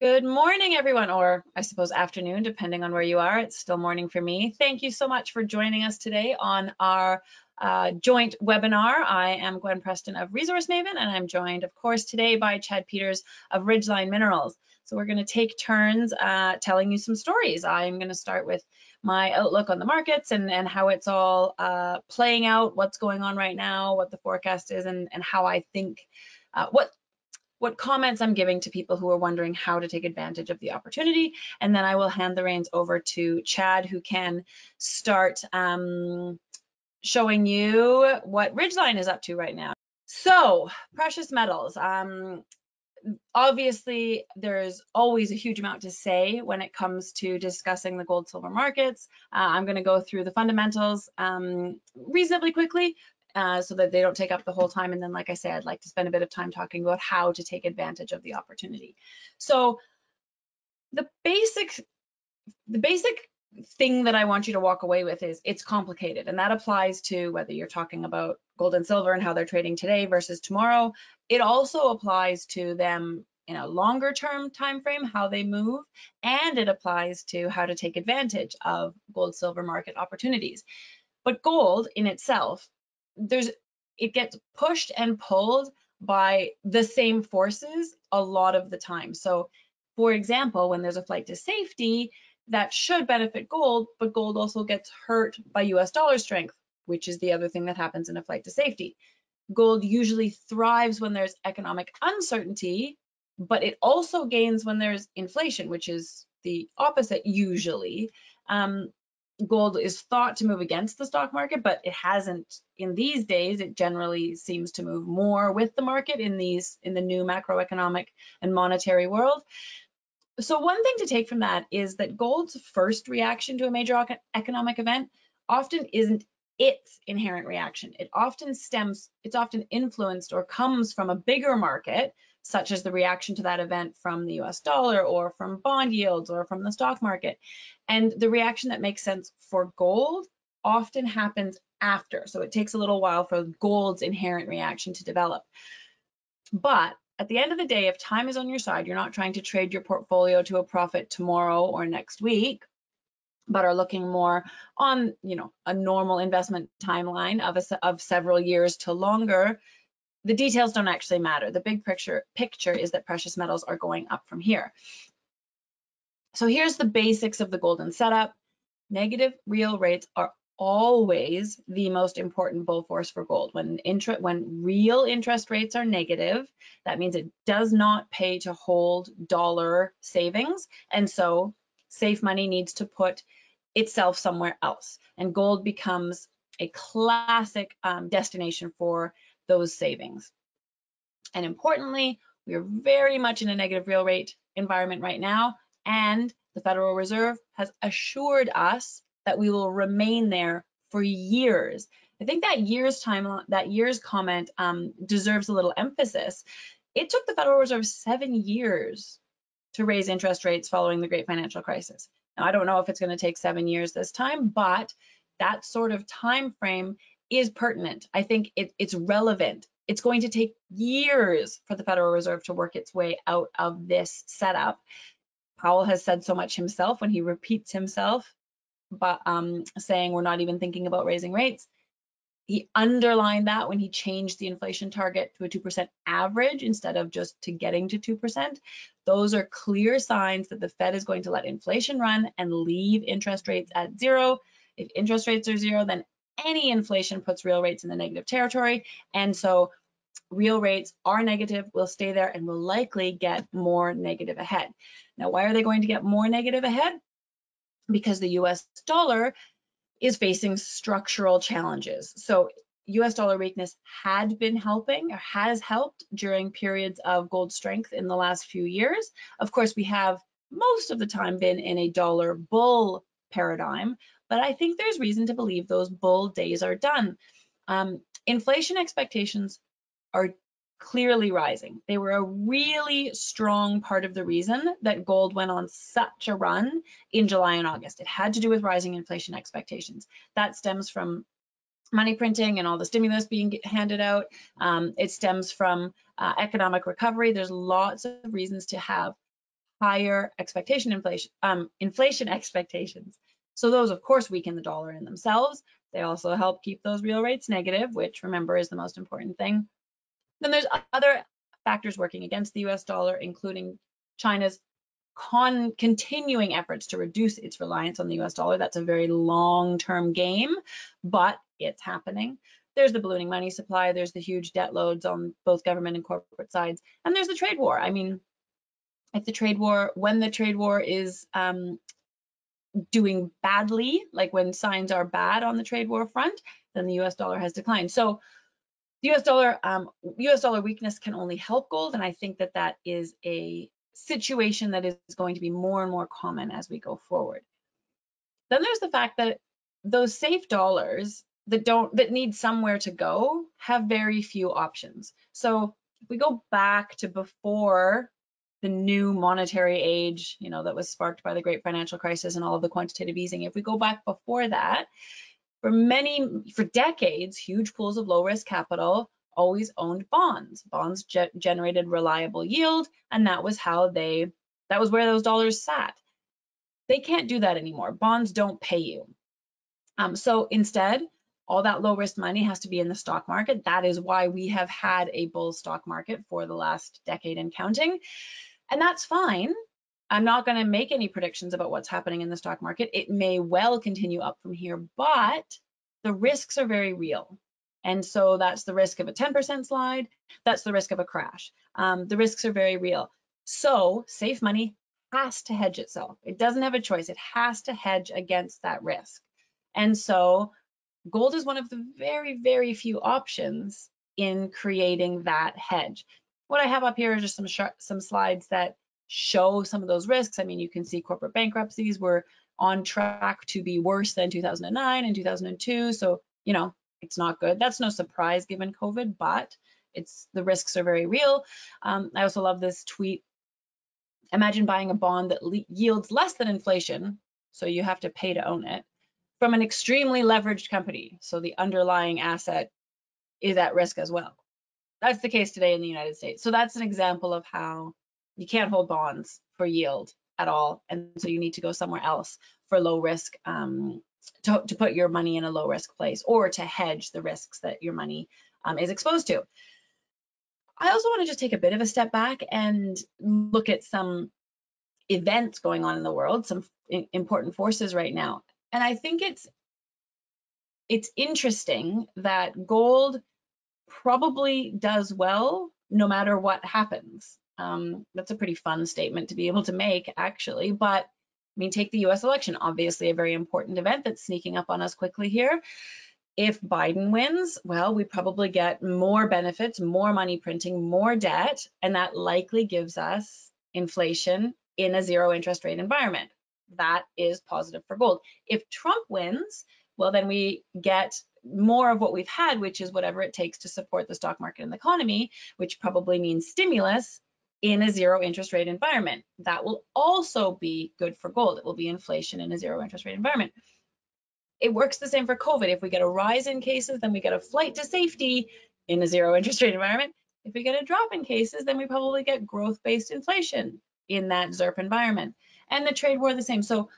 Good morning, everyone, or I suppose afternoon, depending on where you are. It's still morning for me. Thank you so much for joining us today on our uh, joint webinar. I am Gwen Preston of Resource Maven, and I'm joined, of course, today by Chad Peters of Ridgeline Minerals. So we're going to take turns uh, telling you some stories. I'm going to start with my outlook on the markets and, and how it's all uh, playing out, what's going on right now, what the forecast is, and, and how I think uh, what what comments I'm giving to people who are wondering how to take advantage of the opportunity. And then I will hand the reins over to Chad, who can start um, showing you what Ridgeline is up to right now. So precious metals. Um, obviously, there's always a huge amount to say when it comes to discussing the gold silver markets. Uh, I'm going to go through the fundamentals um, reasonably quickly, uh, so that they don't take up the whole time. And then, like I said, I'd like to spend a bit of time talking about how to take advantage of the opportunity. So the basic, the basic thing that I want you to walk away with is it's complicated. And that applies to whether you're talking about gold and silver and how they're trading today versus tomorrow. It also applies to them in a longer term time frame, how they move, and it applies to how to take advantage of gold silver market opportunities. But gold in itself there's it gets pushed and pulled by the same forces a lot of the time. So for example, when there's a flight to safety, that should benefit gold, but gold also gets hurt by US dollar strength, which is the other thing that happens in a flight to safety. Gold usually thrives when there's economic uncertainty, but it also gains when there's inflation, which is the opposite usually. Um, gold is thought to move against the stock market, but it hasn't in these days. It generally seems to move more with the market in these in the new macroeconomic and monetary world. So one thing to take from that is that gold's first reaction to a major economic event often isn't its inherent reaction. It often stems, it's often influenced or comes from a bigger market such as the reaction to that event from the US dollar or from bond yields or from the stock market. And the reaction that makes sense for gold often happens after. So it takes a little while for gold's inherent reaction to develop. But at the end of the day, if time is on your side, you're not trying to trade your portfolio to a profit tomorrow or next week, but are looking more on, you know, a normal investment timeline of, a, of several years to longer, the details don't actually matter. The big picture, picture is that precious metals are going up from here. So here's the basics of the golden setup. Negative real rates are always the most important bull force for gold. When intra when real interest rates are negative, that means it does not pay to hold dollar savings. And so safe money needs to put itself somewhere else. And gold becomes a classic um, destination for those savings. And importantly, we are very much in a negative real rate environment right now, and the Federal Reserve has assured us that we will remain there for years. I think that year's time, that year's comment um, deserves a little emphasis. It took the Federal Reserve seven years to raise interest rates following the great financial crisis. Now, I don't know if it's going to take seven years this time, but that sort of time frame is pertinent. I think it, it's relevant. It's going to take years for the Federal Reserve to work its way out of this setup. Powell has said so much himself when he repeats himself, but um, saying we're not even thinking about raising rates. He underlined that when he changed the inflation target to a 2% average instead of just to getting to 2%. Those are clear signs that the Fed is going to let inflation run and leave interest rates at zero. If interest rates are zero, then any inflation puts real rates in the negative territory. And so real rates are negative, will stay there, and will likely get more negative ahead. Now, why are they going to get more negative ahead? Because the US dollar is facing structural challenges. So US dollar weakness had been helping or has helped during periods of gold strength in the last few years. Of course, we have most of the time been in a dollar bull paradigm, but I think there's reason to believe those bull days are done. Um, inflation expectations are clearly rising. They were a really strong part of the reason that gold went on such a run in July and August. It had to do with rising inflation expectations. That stems from money printing and all the stimulus being handed out. Um, it stems from uh, economic recovery. There's lots of reasons to have higher expectation inflation, um, inflation expectations. So those, of course, weaken the dollar in themselves. They also help keep those real rates negative, which remember is the most important thing. Then there's other factors working against the US dollar, including China's con continuing efforts to reduce its reliance on the US dollar. That's a very long-term game, but it's happening. There's the ballooning money supply, there's the huge debt loads on both government and corporate sides, and there's the trade war. I mean, if the trade war, when the trade war is um, doing badly, like when signs are bad on the trade war front, then the US dollar has declined. So the US dollar, um, US dollar weakness can only help gold, and I think that that is a situation that is going to be more and more common as we go forward. Then there's the fact that those safe dollars that don't that need somewhere to go have very few options. So if we go back to before the new monetary age, you know, that was sparked by the great financial crisis and all of the quantitative easing, if we go back before that, for many, for decades, huge pools of low risk capital always owned bonds. Bonds ge generated reliable yield, and that was how they, that was where those dollars sat. They can't do that anymore. Bonds don't pay you. Um, so instead, all that low risk money has to be in the stock market. That is why we have had a bull stock market for the last decade and counting. And that's fine. I'm not going to make any predictions about what's happening in the stock market. It may well continue up from here, but the risks are very real. And so that's the risk of a 10% slide. That's the risk of a crash. Um, the risks are very real. So safe money has to hedge itself. It doesn't have a choice. It has to hedge against that risk. And so gold is one of the very, very few options in creating that hedge. What I have up here are just some some slides that show some of those risks. I mean, you can see corporate bankruptcies were on track to be worse than 2009 and 2002. So, you know, it's not good. That's no surprise given COVID, but it's the risks are very real. Um, I also love this tweet. Imagine buying a bond that yields less than inflation, so you have to pay to own it, from an extremely leveraged company. So the underlying asset is at risk as well. That's the case today in the United States. So that's an example of how you can't hold bonds for yield at all. And so you need to go somewhere else for low risk um, to, to put your money in a low risk place or to hedge the risks that your money um, is exposed to. I also want to just take a bit of a step back and look at some events going on in the world, some important forces right now. And I think it's it's interesting that gold probably does well no matter what happens. Um, that's a pretty fun statement to be able to make, actually. But I mean, take the US election, obviously a very important event that's sneaking up on us quickly here. If Biden wins, well, we probably get more benefits, more money printing, more debt, and that likely gives us inflation in a zero interest rate environment. That is positive for gold. If Trump wins, well, then we get more of what we've had, which is whatever it takes to support the stock market and the economy, which probably means stimulus in a zero interest rate environment. That will also be good for gold. It will be inflation in a zero interest rate environment. It works the same for COVID. If we get a rise in cases, then we get a flight to safety in a zero interest rate environment. If we get a drop in cases, then we probably get growth-based inflation in that ZIRP environment. And the trade war the same. So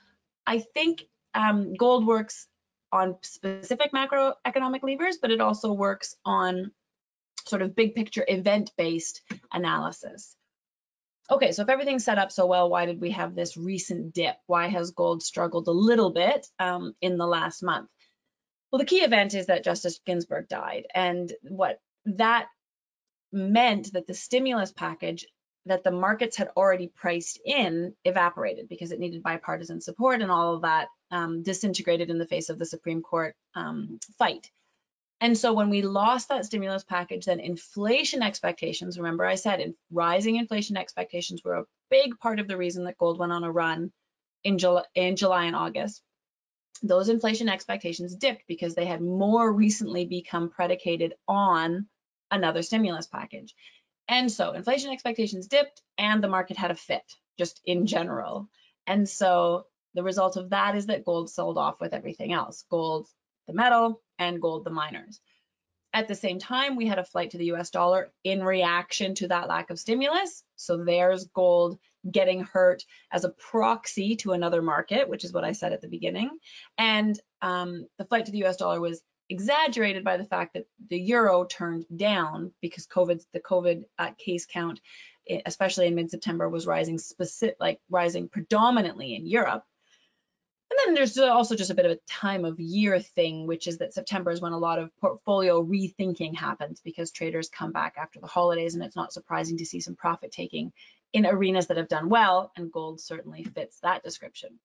I think um, gold works on specific macroeconomic levers, but it also works on sort of big picture event-based analysis. Okay, so if everything's set up so well, why did we have this recent dip? Why has gold struggled a little bit um, in the last month? Well, the key event is that Justice Ginsburg died. And what that meant that the stimulus package that the markets had already priced in evaporated because it needed bipartisan support and all of that um, disintegrated in the face of the Supreme Court um, fight. And so when we lost that stimulus package, then inflation expectations, remember I said in rising inflation expectations were a big part of the reason that gold went on a run in in July and August. Those inflation expectations dipped because they had more recently become predicated on another stimulus package. And so inflation expectations dipped and the market had a fit just in general. And so the result of that is that gold sold off with everything else. Gold, the metal, and gold the miners. At the same time, we had a flight to the US dollar in reaction to that lack of stimulus. So there's gold getting hurt as a proxy to another market, which is what I said at the beginning. And um, the flight to the US dollar was exaggerated by the fact that the euro turned down because COVID, the COVID uh, case count, especially in mid-September, was rising specific, like rising predominantly in Europe. And then there's also just a bit of a time of year thing, which is that September is when a lot of portfolio rethinking happens because traders come back after the holidays, and it's not surprising to see some profit taking in arenas that have done well, and gold certainly fits that description.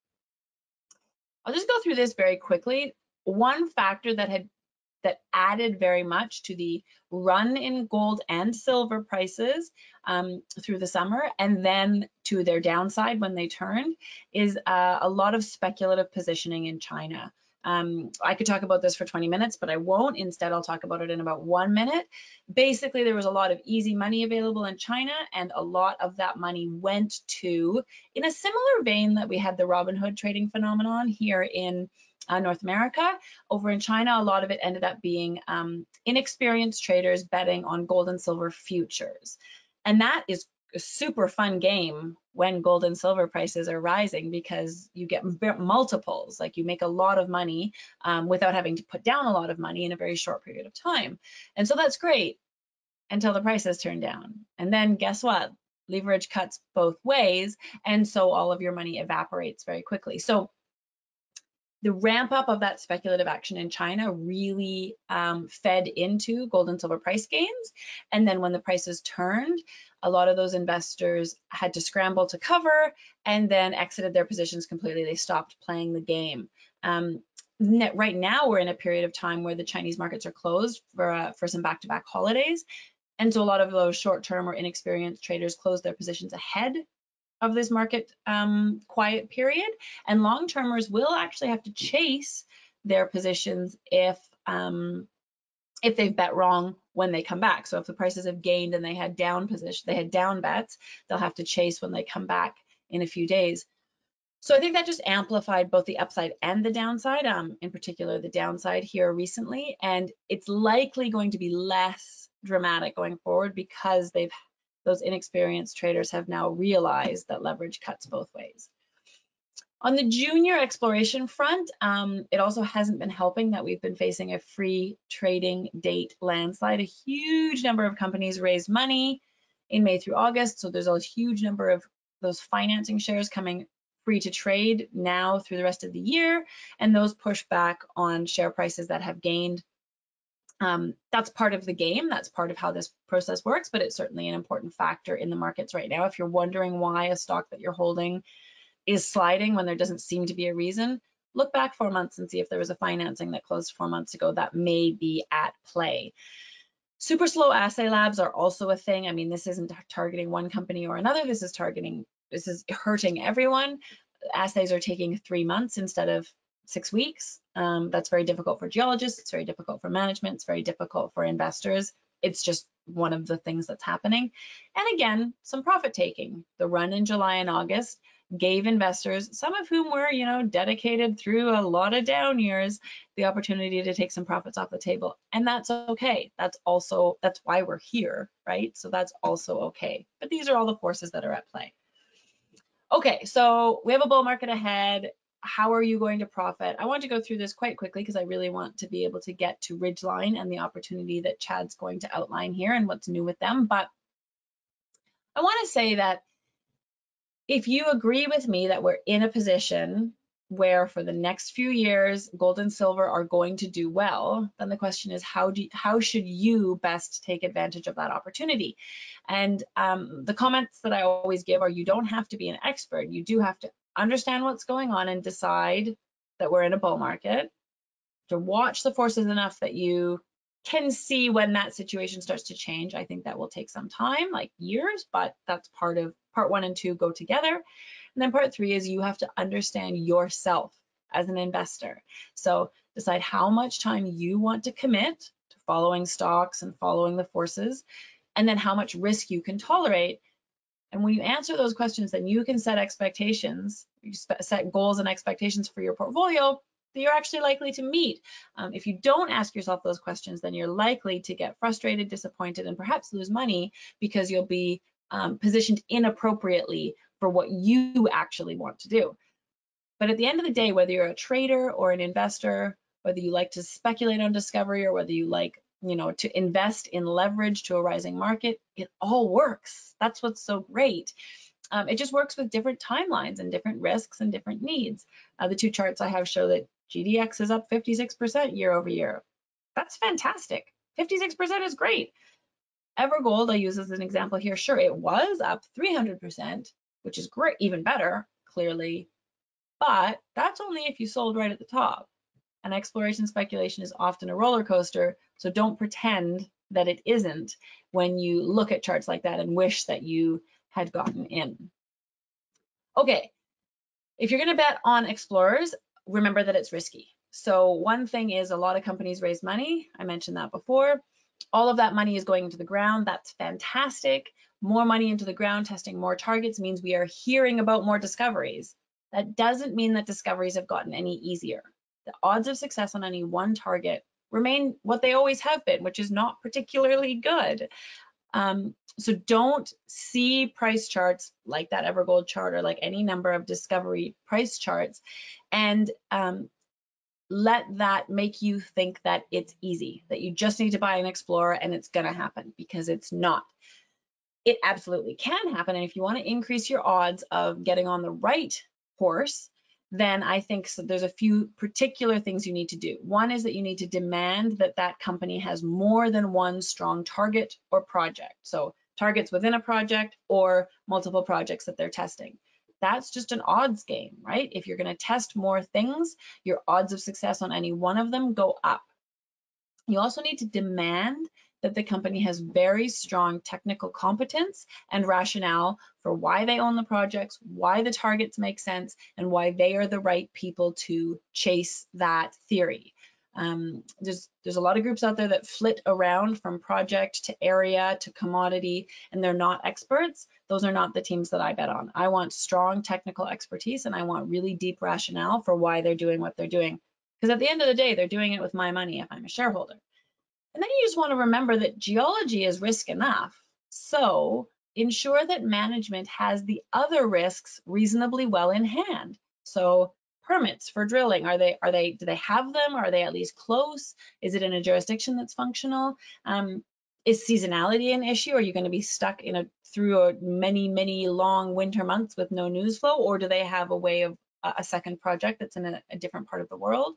I'll just go through this very quickly. One factor that had that added very much to the run in gold and silver prices um, through the summer and then to their downside when they turned is uh, a lot of speculative positioning in China. Um, I could talk about this for 20 minutes, but I won't. Instead, I'll talk about it in about one minute. Basically, there was a lot of easy money available in China, and a lot of that money went to, in a similar vein that we had the Robinhood trading phenomenon here in uh, North America. Over in China, a lot of it ended up being um, inexperienced traders betting on gold and silver futures. And that is a super fun game when gold and silver prices are rising because you get multiples, like you make a lot of money um, without having to put down a lot of money in a very short period of time. And so that's great until the prices turn down. And then guess what? Leverage cuts both ways. And so all of your money evaporates very quickly. So the ramp up of that speculative action in China really um, fed into gold and silver price gains. And then when the prices turned, a lot of those investors had to scramble to cover and then exited their positions completely. They stopped playing the game. Um, right now, we're in a period of time where the Chinese markets are closed for, uh, for some back to back holidays. And so a lot of those short term or inexperienced traders closed their positions ahead of this market um, quiet period. And long termers will actually have to chase their positions if um, if they've bet wrong when they come back. So if the prices have gained and they had down position, they had down bets, they'll have to chase when they come back in a few days. So I think that just amplified both the upside and the downside, um, in particular the downside here recently. And it's likely going to be less dramatic going forward because they've those inexperienced traders have now realized that leverage cuts both ways. On the junior exploration front, um, it also hasn't been helping that we've been facing a free trading date landslide. A huge number of companies raised money in May through August, so there's a huge number of those financing shares coming free to trade now through the rest of the year, and those push back on share prices that have gained um, that's part of the game. That's part of how this process works, but it's certainly an important factor in the markets right now. If you're wondering why a stock that you're holding is sliding when there doesn't seem to be a reason, look back four months and see if there was a financing that closed four months ago that may be at play. Super slow assay labs are also a thing. I mean, this isn't targeting one company or another. This is targeting, this is hurting everyone. Assays are taking three months instead of six weeks. Um, that's very difficult for geologists. It's very difficult for management. It's very difficult for investors. It's just one of the things that's happening. And again, some profit taking. The run in July and August gave investors, some of whom were, you know, dedicated through a lot of down years, the opportunity to take some profits off the table. And that's okay. That's also, that's why we're here, right? So that's also okay. But these are all the forces that are at play. Okay, so we have a bull market ahead how are you going to profit? I want to go through this quite quickly because I really want to be able to get to Ridgeline and the opportunity that Chad's going to outline here and what's new with them. But I want to say that if you agree with me that we're in a position where for the next few years gold and silver are going to do well then the question is how do you, how should you best take advantage of that opportunity and um, the comments that i always give are you don't have to be an expert you do have to understand what's going on and decide that we're in a bull market, to watch the forces enough that you can see when that situation starts to change. I think that will take some time, like years, but that's part of part one and two go together. And then part three is you have to understand yourself as an investor. So decide how much time you want to commit to following stocks and following the forces, and then how much risk you can tolerate and when you answer those questions, then you can set expectations, you set goals and expectations for your portfolio that you're actually likely to meet. Um, if you don't ask yourself those questions, then you're likely to get frustrated, disappointed, and perhaps lose money because you'll be um, positioned inappropriately for what you actually want to do. But at the end of the day, whether you're a trader or an investor, whether you like to speculate on discovery or whether you like, you know, to invest in leverage to a rising market, it all works. That's what's so great. Um, it just works with different timelines and different risks and different needs. Uh, the two charts I have show that GDX is up 56% year over year. That's fantastic. 56% is great. Evergold, I use as an example here, sure, it was up 300%, which is great, even better, clearly, but that's only if you sold right at the top. And exploration speculation is often a roller coaster, so don't pretend that it isn't when you look at charts like that and wish that you had gotten in. Okay, if you're gonna bet on explorers, remember that it's risky. So one thing is a lot of companies raise money. I mentioned that before. All of that money is going into the ground. That's fantastic. More money into the ground, testing more targets means we are hearing about more discoveries. That doesn't mean that discoveries have gotten any easier. The odds of success on any one target remain what they always have been, which is not particularly good. Um, so don't see price charts like that Evergold chart or like any number of discovery price charts and um, let that make you think that it's easy, that you just need to buy an Explorer and it's gonna happen because it's not. It absolutely can happen. And if you wanna increase your odds of getting on the right horse, then I think so there's a few particular things you need to do. One is that you need to demand that that company has more than one strong target or project. So targets within a project or multiple projects that they're testing. That's just an odds game, right? If you're going to test more things, your odds of success on any one of them go up. You also need to demand that the company has very strong technical competence and rationale for why they own the projects, why the targets make sense, and why they are the right people to chase that theory. Um, there's there's a lot of groups out there that flit around from project to area to commodity, and they're not experts. Those are not the teams that I bet on. I want strong technical expertise, and I want really deep rationale for why they're doing what they're doing. Because at the end of the day, they're doing it with my money if I'm a shareholder. And then you just want to remember that geology is risk enough. So ensure that management has the other risks reasonably well in hand. So permits for drilling, are they, are they, do they have them? Are they at least close? Is it in a jurisdiction that's functional? Um, is seasonality an issue? Are you going to be stuck in a through a many, many long winter months with no news flow, or do they have a way of a second project that's in a, a different part of the world?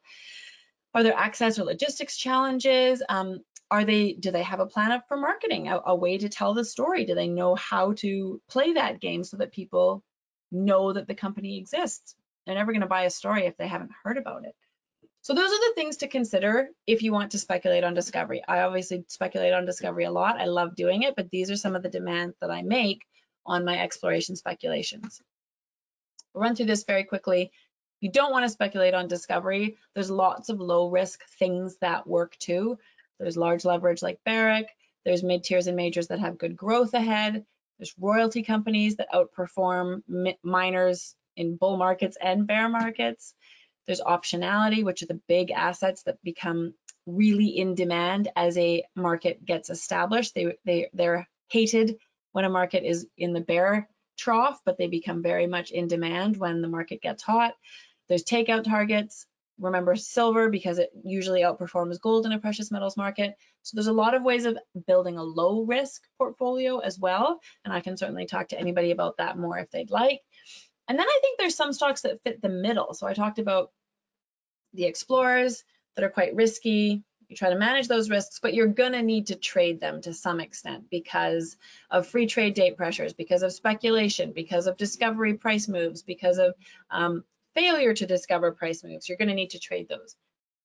Are there access or logistics challenges? Um, are they, do they have a plan for marketing, a, a way to tell the story? Do they know how to play that game so that people know that the company exists? They're never going to buy a story if they haven't heard about it. So those are the things to consider if you want to speculate on discovery. I obviously speculate on discovery a lot. I love doing it, but these are some of the demands that I make on my exploration speculations. We'll run through this very quickly. You don't want to speculate on discovery. There's lots of low risk things that work too. There's large leverage like Barrick. There's mid tiers and majors that have good growth ahead. There's royalty companies that outperform miners in bull markets and bear markets. There's optionality, which are the big assets that become really in demand as a market gets established. They, they, they're hated when a market is in the bear trough, but they become very much in demand when the market gets hot. There's takeout targets. Remember silver because it usually outperforms gold in a precious metals market. So there's a lot of ways of building a low risk portfolio as well. And I can certainly talk to anybody about that more if they'd like. And then I think there's some stocks that fit the middle. So I talked about the explorers that are quite risky. You try to manage those risks, but you're going to need to trade them to some extent because of free trade date pressures, because of speculation, because of discovery price moves, because of um, failure to discover price moves, you're going to need to trade those.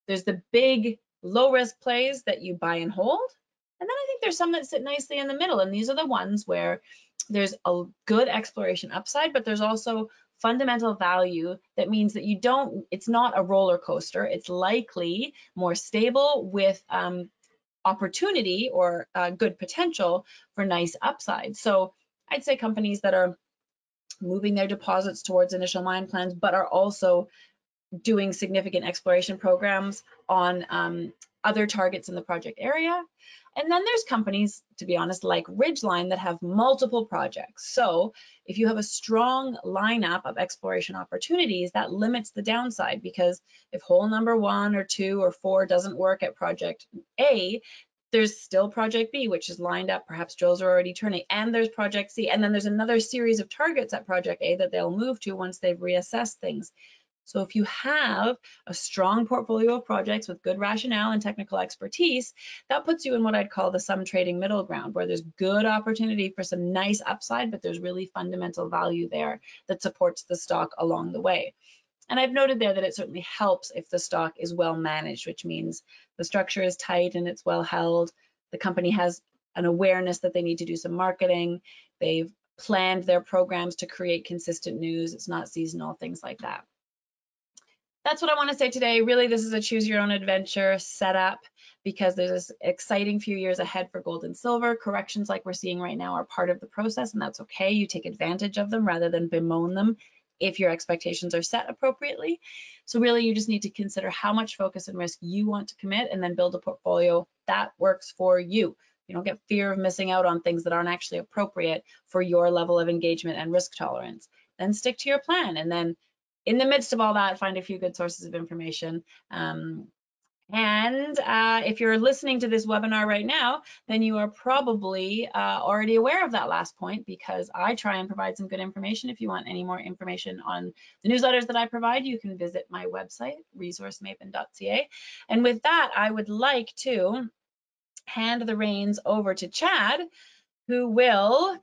There's the big low risk plays that you buy and hold. And then I think there's some that sit nicely in the middle. And these are the ones where there's a good exploration upside, but there's also fundamental value that means that you don't, it's not a roller coaster. It's likely more stable with um, opportunity or uh, good potential for nice upside. So I'd say companies that are moving their deposits towards initial mine plans, but are also doing significant exploration programs on um, other targets in the project area. And then there's companies, to be honest, like Ridgeline that have multiple projects. So if you have a strong lineup of exploration opportunities, that limits the downside because if hole number one or two or four doesn't work at project A, there's still project B, which is lined up, perhaps drills are already turning, and there's project C. And then there's another series of targets at project A that they'll move to once they've reassessed things. So if you have a strong portfolio of projects with good rationale and technical expertise, that puts you in what I'd call the some trading middle ground, where there's good opportunity for some nice upside, but there's really fundamental value there that supports the stock along the way. And I've noted there that it certainly helps if the stock is well managed, which means the structure is tight and it's well held. The company has an awareness that they need to do some marketing. They've planned their programs to create consistent news. It's not seasonal, things like that that's what I want to say today. Really, this is a choose your own adventure setup because there's this exciting few years ahead for gold and silver. Corrections like we're seeing right now are part of the process, and that's okay. You take advantage of them rather than bemoan them if your expectations are set appropriately. So really, you just need to consider how much focus and risk you want to commit and then build a portfolio that works for you. You don't get fear of missing out on things that aren't actually appropriate for your level of engagement and risk tolerance. Then stick to your plan and then in the midst of all that, find a few good sources of information. Um, and uh, if you're listening to this webinar right now, then you are probably uh, already aware of that last point because I try and provide some good information. If you want any more information on the newsletters that I provide, you can visit my website, resourcemaven.ca. And with that, I would like to hand the reins over to Chad, who will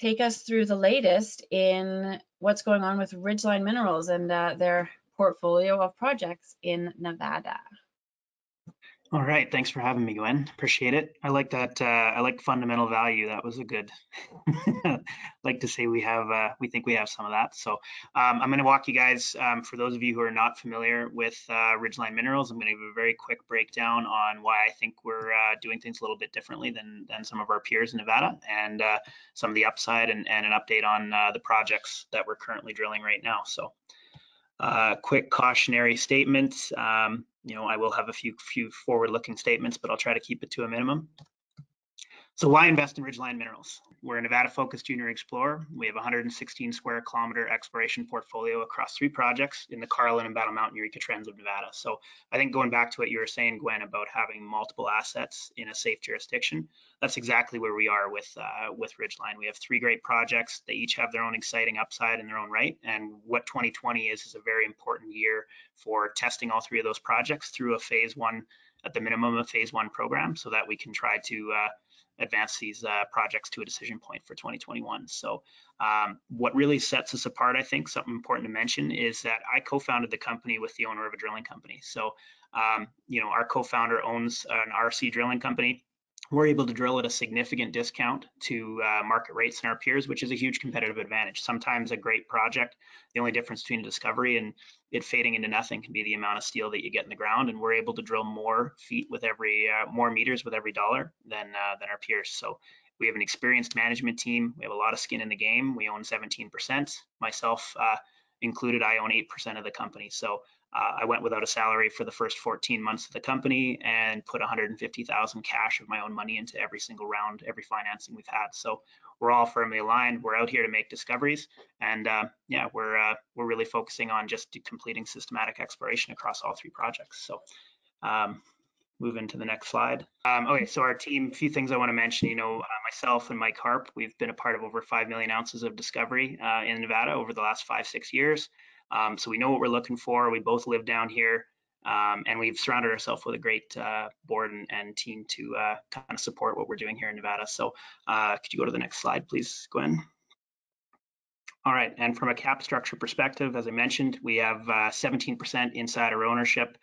take us through the latest in what's going on with Ridgeline Minerals and uh, their portfolio of projects in Nevada. All right, thanks for having me, Gwen. Appreciate it. I like that. Uh, I like fundamental value. That was a good. like to say we have. Uh, we think we have some of that. So um, I'm going to walk you guys. Um, for those of you who are not familiar with uh, Ridgeline Minerals, I'm going to give a very quick breakdown on why I think we're uh, doing things a little bit differently than than some of our peers in Nevada, and uh, some of the upside, and, and an update on uh, the projects that we're currently drilling right now. So. Quick cautionary statements. Um, you know, I will have a few few forward-looking statements, but I'll try to keep it to a minimum. So why invest in Ridgeline Minerals? We're a Nevada-focused junior explorer. We have 116 square kilometer exploration portfolio across three projects in the Carlin and Battle Mountain Eureka Trends of Nevada. So I think going back to what you were saying, Gwen, about having multiple assets in a safe jurisdiction, that's exactly where we are with uh, with Ridgeline. We have three great projects. They each have their own exciting upside in their own right. And what 2020 is is a very important year for testing all three of those projects through a phase one, at the minimum, a phase one program, so that we can try to uh, advance these uh, projects to a decision point for 2021. So um, what really sets us apart, I think, something important to mention is that I co-founded the company with the owner of a drilling company. So, um, you know, our co-founder owns an RC drilling company we're able to drill at a significant discount to uh, market rates and our peers, which is a huge competitive advantage. Sometimes a great project, the only difference between a discovery and it fading into nothing can be the amount of steel that you get in the ground. And we're able to drill more feet with every, uh, more meters with every dollar than, uh, than our peers. So we have an experienced management team. We have a lot of skin in the game. We own 17%. Myself uh, included, I own 8% of the company. So uh, I went without a salary for the first 14 months of the company and put 150,000 cash of my own money into every single round, every financing we've had. So we're all firmly aligned. We're out here to make discoveries, and uh, yeah, we're uh, we're really focusing on just completing systematic exploration across all three projects. So. Um, move into the next slide. Um, okay, so our team, a few things I want to mention. You know, uh, myself and Mike Harp, we've been a part of over 5 million ounces of discovery uh, in Nevada over the last five, six years. Um, so we know what we're looking for. We both live down here, um, and we've surrounded ourselves with a great uh, board and, and, team to uh, kind of support what we're doing here in Nevada. So uh, could you go to the next slide, please, Gwen? All right, and from a cap structure perspective, as I mentioned, we have 17% uh, insider ownership.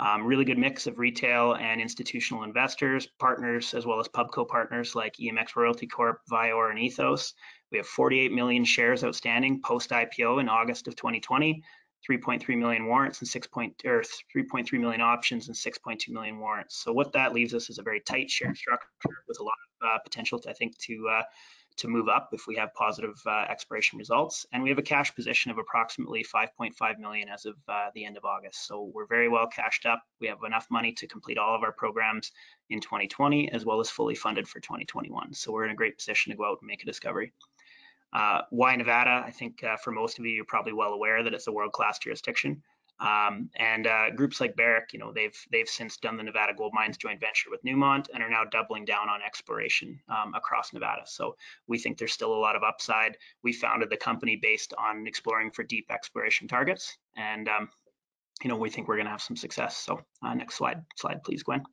Um, really good mix of retail and institutional investors, partners, as well as pubco partners like EMX Royalty Corp, Vior, and Ethos. We have 48 million shares outstanding post IPO in August of 2020, 3.3 million warrants and 6. Point, or 3.3 million options and 6.2 million warrants. So what that leaves us is a very tight share structure with a lot of uh, potential, to, I think, to uh, to move up if we have positive uh, exploration results. And we have a cash position of approximately 5.5 million as of uh, the end of August. So we're very well cashed up. We have enough money to complete all of our programs in 2020, as well as fully funded for 2021. So we're in a great position to go out and make a discovery. Uh, why Nevada? I think uh, for most of you, you're probably well aware that it's a world-class jurisdiction. Um, and uh, groups like Barrick, you know, they've they've since done the Nevada Gold Mines joint venture with Newmont and are now doubling down on exploration um, across Nevada. So we think there's still a lot of upside. We founded the company based on exploring for deep exploration targets, and um, you know, we think we're going to have some success. So uh, next slide, slide please, Gwen.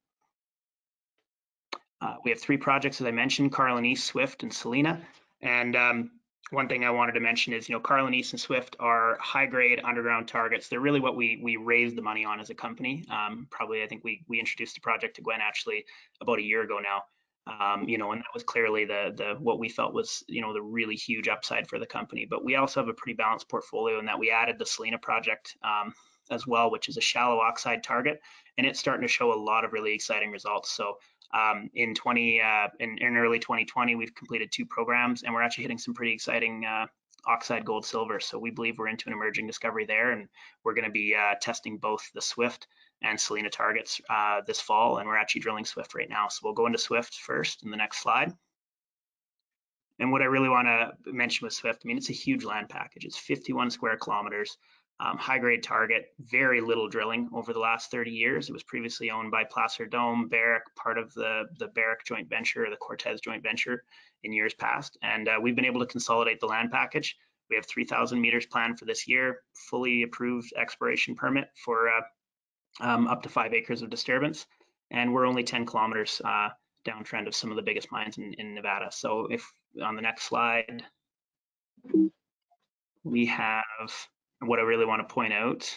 Uh, we have three projects, as I mentioned, Carlin East, Swift, and Selena. And um, one thing I wanted to mention is, you know, Carlin East and Swift are high grade underground targets. They're really what we we raised the money on as a company. Um, probably, I think we we introduced the project to Gwen actually about a year ago now. Um, you know, and that was clearly the the what we felt was you know the really huge upside for the company. But we also have a pretty balanced portfolio in that we added the Selena project um, as well, which is a shallow oxide target, and it's starting to show a lot of really exciting results. So um, in 20 uh, in, in, early 2020, we've completed two programs, and we're actually hitting some pretty exciting uh, oxide gold silver. So we believe we're into an emerging discovery there, and we're going to be uh, testing both the Swift and Selena targets uh, this fall, and we're actually drilling Swift right now. So we'll go into Swift first in the next slide. And what I really want to mention with Swift, I mean, it's a huge land package. It's 51 square kilometers um, high grade target, very little drilling over the last 30 years. It was previously owned by Placer Dome, Barrick, part of the, the Barrick joint venture, the Cortez joint venture in years past. And uh, we've been able to consolidate the land package. We have 3,000 meters planned for this year, fully approved exploration permit for uh, um, up to five acres of disturbance. And we're only 10 kilometers uh, downtrend of some of the biggest mines in, in Nevada. So if on the next slide, we have what I really want to point out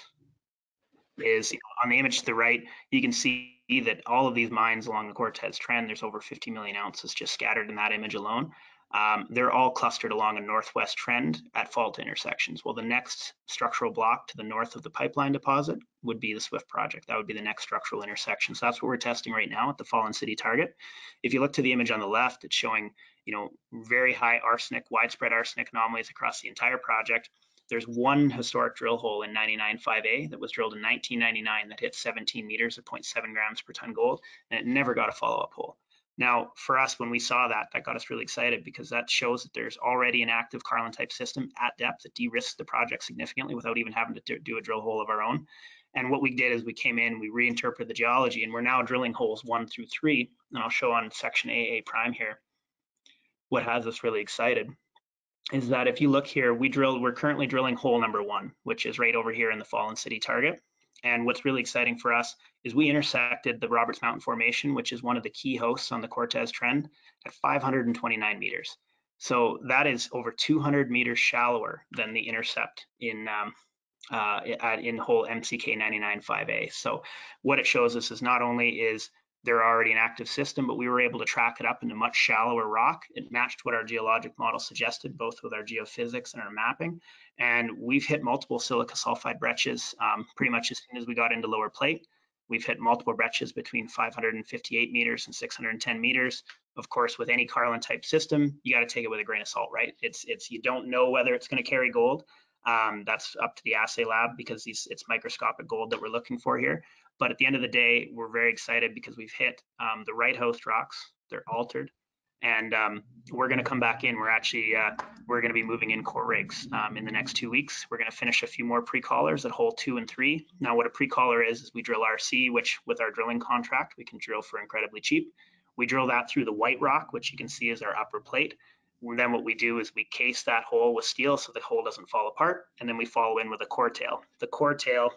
is on the image to the right, you can see that all of these mines along the Cortez Trend, there's over 50 million ounces just scattered in that image alone. Um, they're all clustered along a northwest trend at fault intersections. Well, the next structural block to the north of the pipeline deposit would be the Swift project. That would be the next structural intersection. So that's what we're testing right now at the Fallen City target. If you look to the image on the left, it's showing, you know, very high arsenic, widespread arsenic anomalies across the entire project. There's one historic drill hole in 99.5A that was drilled in 1999 that hit 17 meters at 0.7 grams per ton gold, and it never got a follow-up hole. Now, for us, when we saw that, that got us really excited because that shows that there's already an active Carlin type system at depth that de-risks the project significantly without even having to do a drill hole of our own. And what we did is we came in, we reinterpreted the geology, and we're now drilling holes one through three. And I'll show on section AA prime here what has us really excited is that if you look here, we drilled, we're currently drilling hole number one, which is right over here in the Fallen City target. And what's really exciting for us is we intersected the Roberts Mountain Formation, which is one of the key hosts on the Cortez Trend at 529 meters. So that is over 200 meters shallower than the intercept in um, uh, in hole MCK 99.5A. So what it shows us is not only is they're already an active system, but we were able to track it up into much shallower rock. It matched what our geologic model suggested, both with our geophysics and our mapping. And we've hit multiple silica sulfide breccias um, pretty much as soon as we got into lower plate. We've hit multiple breccias between 558 meters and 610 meters. Of course, with any Carlin type system, you got to take it with a grain of salt, right? It's it's you don't know whether it's going to carry gold. Um, that's up to the assay lab because these, it's microscopic gold that we're looking for here. But at the end of the day, we're very excited because we've hit um, the right host rocks. They're altered, and um, we're going to come back in. We're actually uh, we're going to be moving in core rigs um, in the next two weeks. We're going to finish a few more pre-collars at hole two and three. Now, what a pre-collar is is we drill RC, which with our drilling contract we can drill for incredibly cheap. We drill that through the white rock, which you can see is our upper plate. And then what we do is we case that hole with steel so the hole doesn't fall apart, and then we follow in with a core tail. The core tail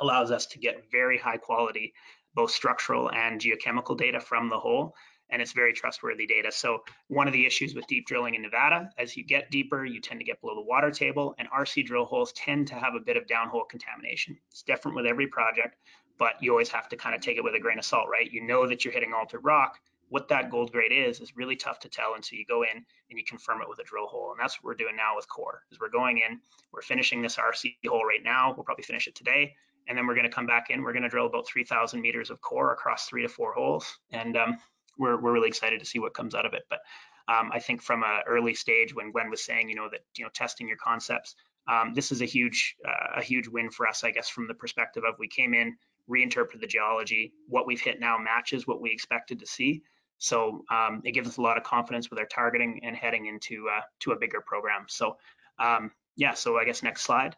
allows us to get very high quality, both structural and geochemical data from the hole. And it's very trustworthy data. So one of the issues with deep drilling in Nevada, as you get deeper, you tend to get below the water table and RC drill holes tend to have a bit of downhole contamination. It's different with every project, but you always have to kind of take it with a grain of salt, right? You know that you're hitting altered rock. What that gold grade is, is really tough to tell until you go in and you confirm it with a drill hole. And that's what we're doing now with core, is we're going in, we're finishing this RC hole right now. We'll probably finish it today and then we're going to come back in. We're going to drill about 3,000 meters of core across three to four holes, and um, we're we're really excited to see what comes out of it. But um, I think from an early stage when Gwen was saying, you know, that, you know, testing your concepts, um, this is a huge, uh, a huge win for us, I guess, from the perspective of we came in, reinterpreted the geology, what we've hit now matches what we expected to see. So um, it gives us a lot of confidence with our targeting and heading into uh, to a bigger program. So um, yeah, so I guess next slide.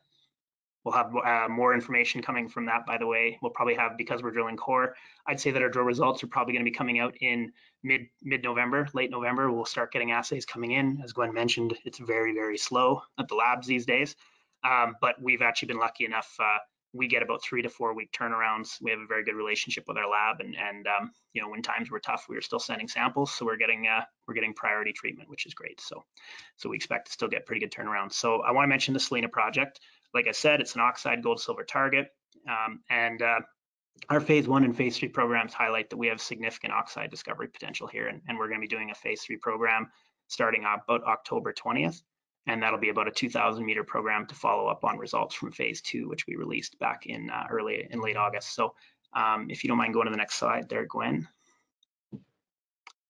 We'll have uh, more information coming from that, by the way. We'll probably have, because we're drilling core, I'd say that our drill results are probably gonna be coming out in mid, mid-November, late November. We'll start getting assays coming in. As Gwen mentioned, it's very, very slow at the labs these days. Um, but we've actually been lucky enough uh, we get about three to four week turnarounds. We have a very good relationship with our lab, and and um, you know when times were tough, we were still sending samples, so we're getting uh, we're getting priority treatment, which is great. So so we expect to still get pretty good turnarounds. So I want to mention the Selena project. Like I said, it's an oxide gold silver target, um, and uh, our phase one and phase three programs highlight that we have significant oxide discovery potential here, and, and we're going to be doing a phase three program starting about October 20th and that'll be about a 2,000 meter program to follow up on results from phase two, which we released back in uh, early in late August. So um, if you don't mind going to the next slide there, Gwen.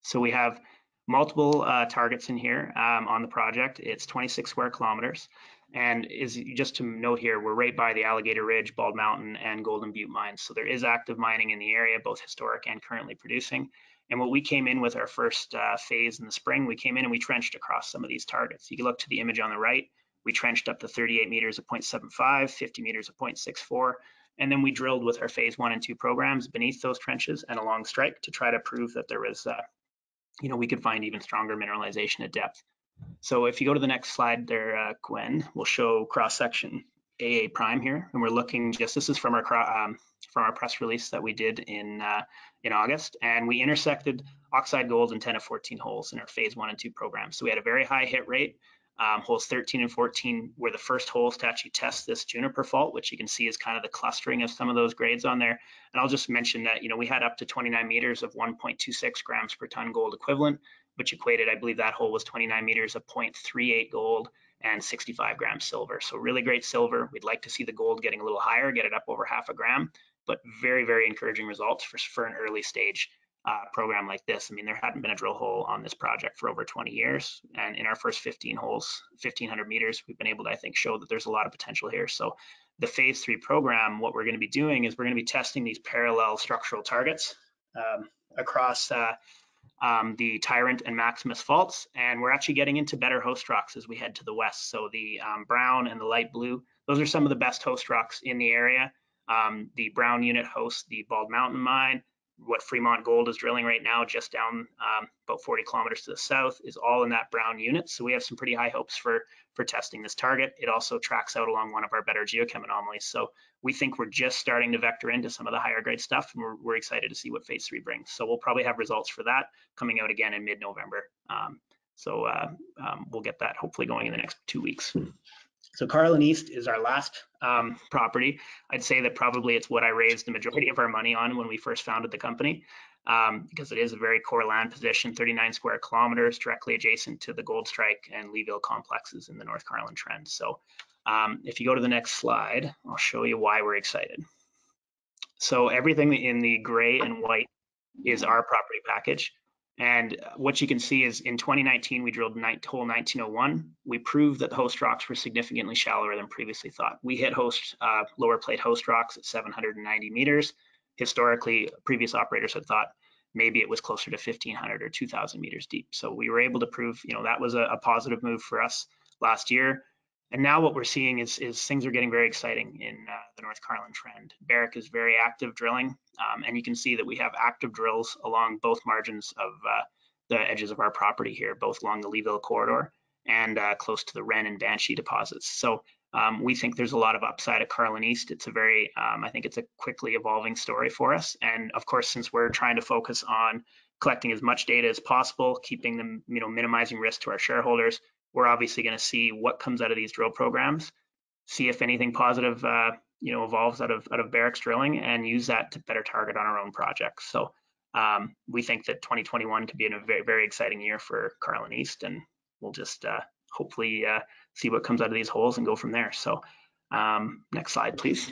So we have multiple uh, targets in here um, on the project. It's 26 square kilometers. And is just to note here, we're right by the Alligator Ridge, Bald Mountain, and Golden Butte mines. So there is active mining in the area, both historic and currently producing. And what we came in with our first uh, phase in the spring, we came in and we trenched across some of these targets. You can look to the image on the right. We trenched up to 38 meters of 0.75, 50 meters of 0.64, and then we drilled with our phase one and two programs beneath those trenches and along strike to try to prove that there was, uh, you know, we could find even stronger mineralization at depth. So if you go to the next slide there, uh, Gwen, we'll show cross section AA prime here, and we're looking just, this is from our um, from our press release that we did in uh, in August, and we intersected oxide gold in 10 of 14 holes in our phase one and two programs. So we had a very high hit rate. Um, holes 13 and 14 were the first holes to actually test this juniper fault, which you can see is kind of the clustering of some of those grades on there. And I'll just mention that, you know, we had up to 29 meters of 1.26 grams per ton gold equivalent, which equated, I believe that hole was 29 meters of 0.38 gold and 65 grams silver. So really great silver. We'd like to see the gold getting a little higher, get it up over half a gram, but very, very encouraging results for, for an early stage uh, program like this. I mean, there hadn't been a drill hole on this project for over 20 years. And in our first 15 holes, 1500 meters, we've been able to, I think, show that there's a lot of potential here. So the phase three program, what we're gonna be doing is we're gonna be testing these parallel structural targets um, across uh, um, the Tyrant and Maximus faults, and we're actually getting into better host rocks as we head to the west. So the um, brown and the light blue, those are some of the best host rocks in the area. Um, the brown unit hosts the Bald Mountain mine. What Fremont Gold is drilling right now, just down um, about 40 kilometers to the south, is all in that brown unit. So we have some pretty high hopes for for testing this target. It also tracks out along one of our better geochem anomalies. So we think we're just starting to vector into some of the higher grade stuff, and we're, we're excited to see what phase three brings. So we'll probably have results for that coming out again in mid-November. Um, so uh, um, we'll get that hopefully going in the next two weeks. So Carlin East is our last um, property. I'd say that probably it's what I raised the majority of our money on when we first founded the company um, because it is a very core land position, 39 square kilometers directly adjacent to the Gold Strike and Leeville complexes in the North Carlin Trend. So um, if you go to the next slide, I'll show you why we're excited. So everything in the gray and white is our property package. And what you can see is in 2019, we drilled hole 1901. We proved that the host rocks were significantly shallower than previously thought. We hit host uh, lower plate host rocks at 790 meters. Historically, previous operators had thought maybe it was closer to 1500 or 2000 meters deep. So we were able to prove, you know, that was a, a positive move for us last year. And now what we're seeing is, is things are getting very exciting in uh, the North Carlin trend. Barrick is very active drilling, um, and you can see that we have active drills along both margins of uh, the edges of our property here, both along the Leeville corridor and uh, close to the Ren and Banshee deposits. So um, we think there's a lot of upside at Carlin East. It's a very, um, I think it's a quickly evolving story for us. And of course, since we're trying to focus on collecting as much data as possible, keeping them, you know, minimizing risk to our shareholders, we're obviously going to see what comes out of these drill programs, see if anything positive, uh, you know, evolves out of out of Barrick's drilling, and use that to better target on our own projects. So um, we think that 2021 could be a very very exciting year for Carlin East, and we'll just uh, hopefully uh, see what comes out of these holes and go from there. So um, next slide, please.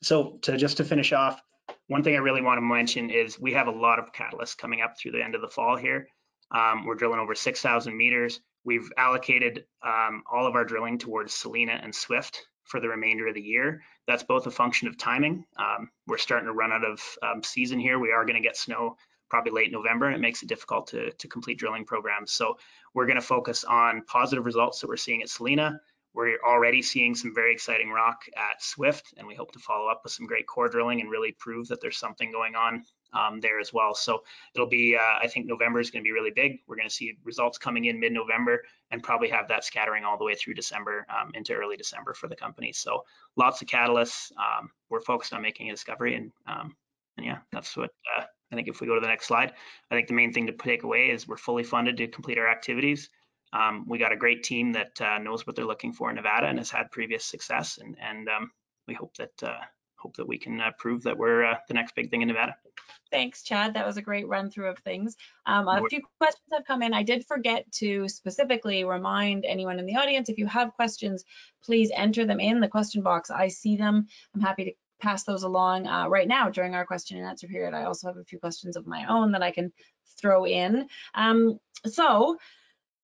So to just to finish off, one thing I really want to mention is we have a lot of catalysts coming up through the end of the fall here. Um, we're drilling over 6,000 meters. We've allocated um, all of our drilling towards Selena and Swift for the remainder of the year. That's both a function of timing. Um, we're starting to run out of um, season here. We are going to get snow probably late November, and it makes it difficult to, to complete drilling programs. So we're going to focus on positive results that we're seeing at Selena. We're already seeing some very exciting rock at Swift, and we hope to follow up with some great core drilling and really prove that there's something going on um, there as well. So it'll be, uh, I think November is going to be really big. We're going to see results coming in mid-November and probably have that scattering all the way through December um, into early December for the company. So lots of catalysts. Um, we're focused on making a discovery, and um, and yeah, that's what uh, I think. If we go to the next slide, I think the main thing to take away is we're fully funded to complete our activities. Um, we got a great team that uh, knows what they're looking for in Nevada and has had previous success, and and um, we hope that uh, hope that we can uh, prove that we're uh, the next big thing in Nevada. Thanks, Chad. That was a great run through of things. Um, a few questions have come in. I did forget to specifically remind anyone in the audience, if you have questions, please enter them in the question box. I see them. I'm happy to pass those along uh, right now during our question and answer period. I also have a few questions of my own that I can throw in. Um, so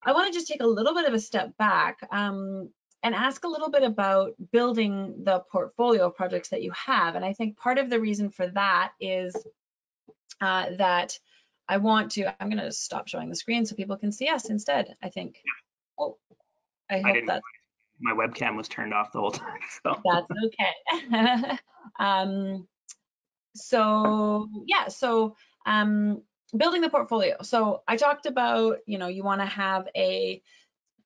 I want to just take a little bit of a step back um, and ask a little bit about building the portfolio of projects that you have. And I think part of the reason for that is uh, that I want to, I'm going to stop showing the screen so people can see us instead, I think. Oh, I hope I that. My webcam was turned off the whole time. So. That's okay. um, so yeah, so um, building the portfolio. So I talked about, you know, you want to have a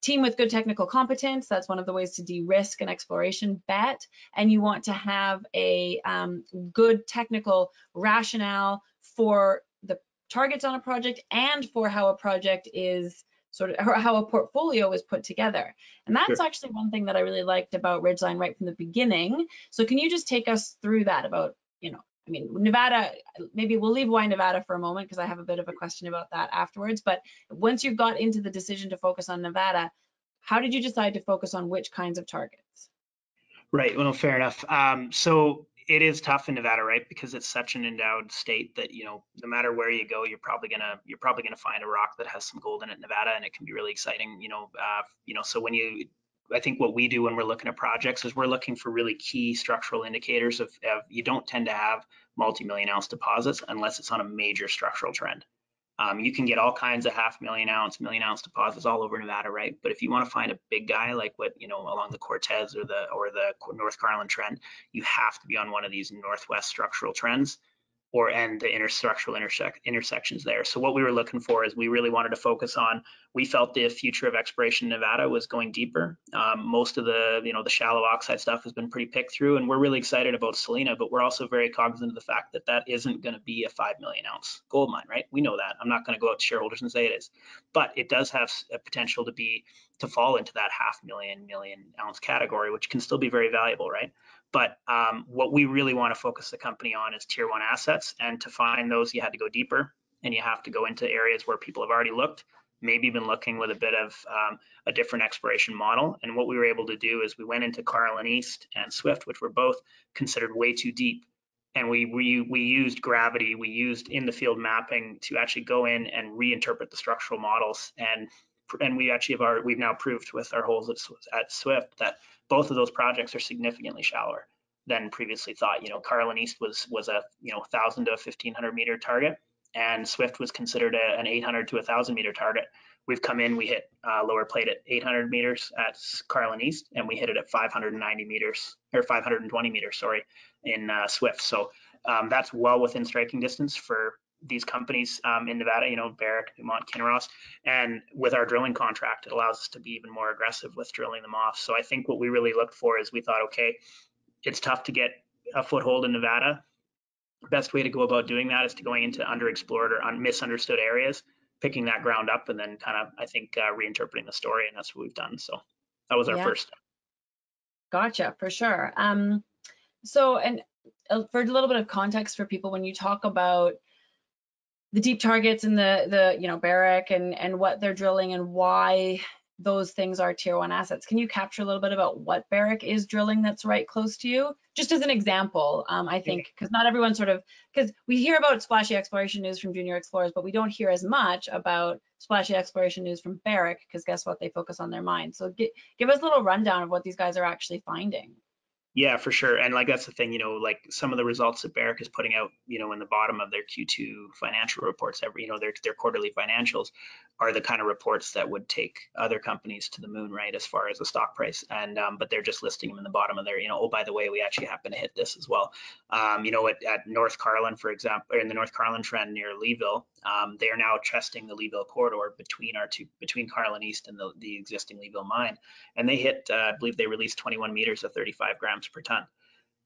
team with good technical competence. That's one of the ways to de-risk an exploration bet. And you want to have a um, good technical rationale for the targets on a project and for how a project is sort of how a portfolio is put together. And that's sure. actually one thing that I really liked about Ridgeline right from the beginning. So can you just take us through that about, you know, I mean, Nevada, maybe we'll leave why Nevada for a moment because I have a bit of a question about that afterwards. But once you've got into the decision to focus on Nevada, how did you decide to focus on which kinds of targets? Right. Well, fair enough. Um, so it is tough in Nevada, right? Because it's such an endowed state that you know, no matter where you go, you're probably gonna you're probably gonna find a rock that has some gold in it, Nevada, and it can be really exciting. You know, uh, you know. So when you I think what we do when we're looking at projects is we're looking for really key structural indicators of, of you don't tend to have multi-million ounce deposits unless it's on a major structural trend. Um, you can get all kinds of half million ounce, million ounce deposits all over Nevada, right? But if you want to find a big guy like what you know along the Cortez or the or the North Carlin trend, you have to be on one of these northwest structural trends or end the interstructural intersect, intersections there. So what we were looking for is we really wanted to focus on. We felt the future of exploration in Nevada was going deeper. Um, most of the you know the shallow oxide stuff has been pretty picked through, and we're really excited about Selena. But we're also very cognizant of the fact that that isn't going to be a five million ounce gold mine, right? We know that. I'm not going to go out to shareholders and say it is, but it does have a potential to be to fall into that half million million ounce category, which can still be very valuable, right? But um, what we really want to focus the company on is tier one assets. And to find those, you had to go deeper and you have to go into areas where people have already looked, maybe been looking with a bit of um, a different exploration model. And what we were able to do is we went into Carlin East and Swift, which were both considered way too deep. And we, we, we used gravity, we used in the field mapping to actually go in and reinterpret the structural models. And and we actually have our, we've now proved with our holes at, at Swift that both of those projects are significantly shallower than previously thought. You know, Carlin East was was a you know 1,000 to 1,500 meter target, and Swift was considered a, an 800 to 1,000 meter target. We've come in, we hit uh, lower plate at 800 meters at Carlin East, and we hit it at 590 meters or 520 meters, sorry, in uh, Swift. So um, that's well within striking distance for these companies um, in Nevada, you know, Barrick, Newmont, Kinross, and with our drilling contract, it allows us to be even more aggressive with drilling them off. So I think what we really looked for is we thought, okay, it's tough to get a foothold in Nevada. Best way to go about doing that is to going into underexplored or un- misunderstood areas, picking that ground up, and then kind of, I think, uh, reinterpreting the story, and that's what we've done. So that was our yeah. first. Gotcha, for sure. Um, so, and uh, for a little bit of context for people, when you talk about the deep targets and the the you know Barrick and and what they're drilling and why those things are tier one assets. Can you capture a little bit about what Barrick is drilling that's right close to you? Just as an example, um, I think, because not everyone sort of, because we hear about splashy exploration news from junior explorers, but we don't hear as much about splashy exploration news from Barrick, because guess what? They focus on their mine. So get, give us a little rundown of what these guys are actually finding. Yeah, for sure. And like that's the thing, you know, like some of the results that Barrick is putting out, you know, in the bottom of their Q2 financial reports every, you know, their their quarterly financials are the kind of reports that would take other companies to the moon, right, as far as the stock price. And um, but they're just listing them in the bottom of their, you know, oh by the way, we actually happen to hit this as well. Um, you know, at, at North Carlin, for example, in the North Carlin trend near Leeville, um, they are now testing the Leeville corridor between our two, between Carlin East and the, the existing Leeville mine, and they hit, uh, I believe they released 21 meters of 35 grams per ton.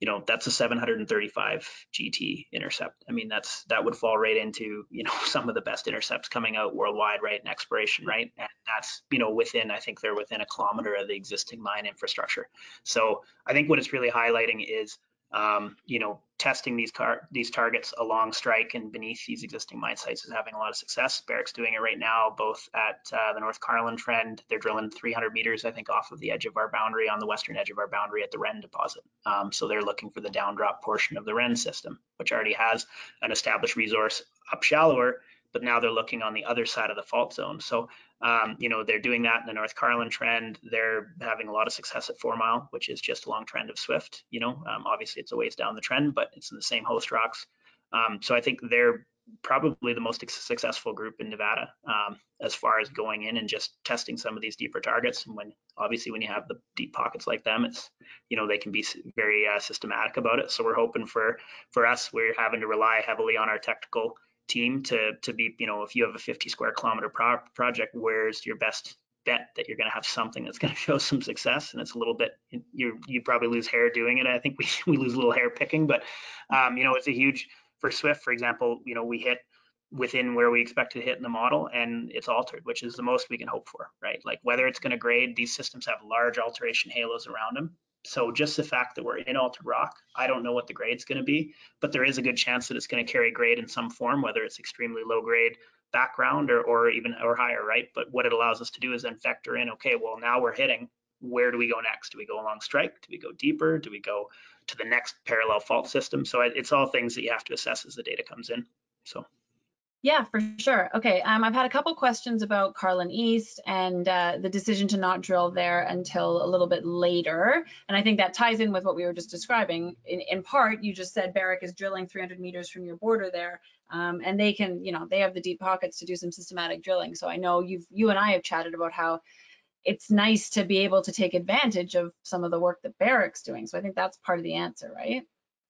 You know that's a 735 gt intercept. I mean that's that would fall right into you know some of the best intercepts coming out worldwide right in exploration right? And that's you know within i think they're within a kilometer of the existing mine infrastructure. So i think what it's really highlighting is um, you know, testing these car these targets along strike and beneath these existing mine sites is having a lot of success. Barrick's doing it right now, both at uh, the North Carlin trend. They're drilling 300 meters, I think, off of the edge of our boundary on the western edge of our boundary at the Ren deposit. Um, so they're looking for the down drop portion of the Ren system, which already has an established resource up shallower but now they're looking on the other side of the fault zone. So, um, you know, they're doing that in the North Carlin trend. They're having a lot of success at Four Mile, which is just a long trend of Swift. You know, um, obviously it's a ways down the trend, but it's in the same host rocks. Um, so I think they're probably the most successful group in Nevada um, as far as going in and just testing some of these deeper targets. And when obviously when you have the deep pockets like them, it's you know they can be very uh, systematic about it. So we're hoping for for us, we're having to rely heavily on our technical team to to be you know if you have a 50 square kilometer pro project where's your best bet that you're going to have something that's going to show some success? And it's a little bit you you probably lose hair doing it. I think we, we lose a little hair picking but um, you know it's a huge for swift for example you know we hit within where we expect to hit in the model and it's altered which is the most we can hope for right? Like whether it's going to grade these systems have large alteration halos around them so just the fact that we're in altered rock, I don't know what the grade's going to be, but there is a good chance that it's going to carry grade in some form, whether it's extremely low grade background or, or even or higher, right? But what it allows us to do is then factor in, okay, well now we're hitting, where do we go next? Do we go along strike? Do we go deeper? Do we go to the next parallel fault system? So it's all things that you have to assess as the data comes in. So. Yeah, for sure. Okay, um, I've had a couple questions about Carlin East and uh, the decision to not drill there until a little bit later. And I think that ties in with what we were just describing. In, in part, you just said Barrick is drilling 300 meters from your border there, um, and they can, you know, they have the deep pockets to do some systematic drilling. So I know you've, you and I have chatted about how it's nice to be able to take advantage of some of the work that Barrick's doing. So I think that's part of the answer, right?